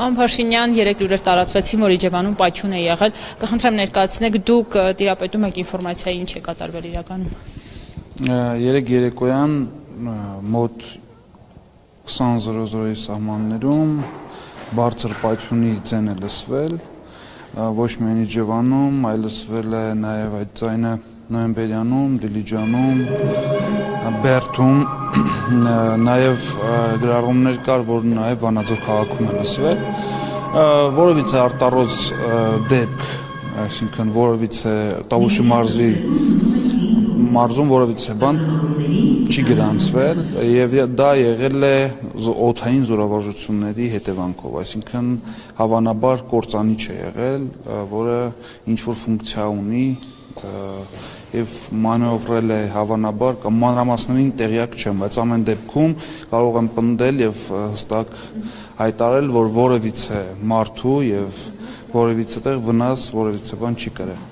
Պարոն Փաշինյան, երեք լուրեր տարածվեցին, որ Իջևանում պայթյուն է եղել։ Կխնդրեմ ներկայացնեք դուք տիրապետում եք ինֆորմացիայի ինչ է կատարվել իրականում։ Երեք երեկոյան մոտ 20:00-ի սահմաններում բարձր պայթյունի ձեն է լսվել ոչ միայն Իջևանում, այլ լսվել է նաև այդ ձայնը Նոյեմբերյանում, Դիլիջանում, Բերթում նաև գրառումներ կար, որ նաև Վանաձոր քաղաքում է լսվել, որովից է արտարոզ դեպք, այսինքն որովից է Տավուշի մարզի մարզում որովից է բան չի գրանցվել եւ դա եղել է օթային զորավարժությունների հետևանքով, այսինքն հավանաբար կործանիչ է եղել, որը ինչ որ ֆունկցիա ունի եւ մանևրել է հավանաբար կամ մանրամասներին տեղյակ չեմ, բայց ամեն դեպքում կարող եմ պնդել եւ հստակ հայտարարել, որ որևիցե մարդու եւ որևիցե տեղ վնաս, որևիցե բան չի կրել։